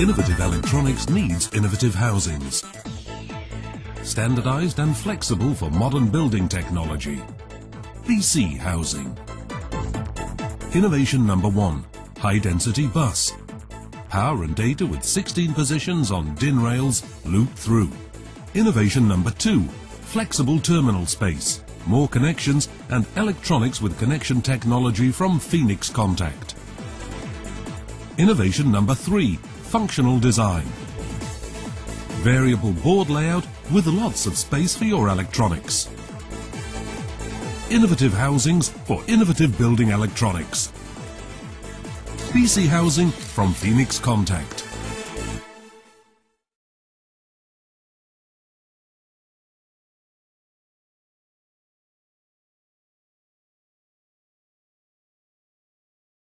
Innovative electronics needs innovative housings. Standardized and flexible for modern building technology. BC Housing. Innovation number one, high density bus. Power and data with 16 positions on DIN rails loop through. Innovation number two, flexible terminal space. More connections and electronics with connection technology from Phoenix Contact. Innovation number three, functional design. Variable board layout with lots of space for your electronics. Innovative housings for innovative building electronics. BC Housing from Phoenix Contact.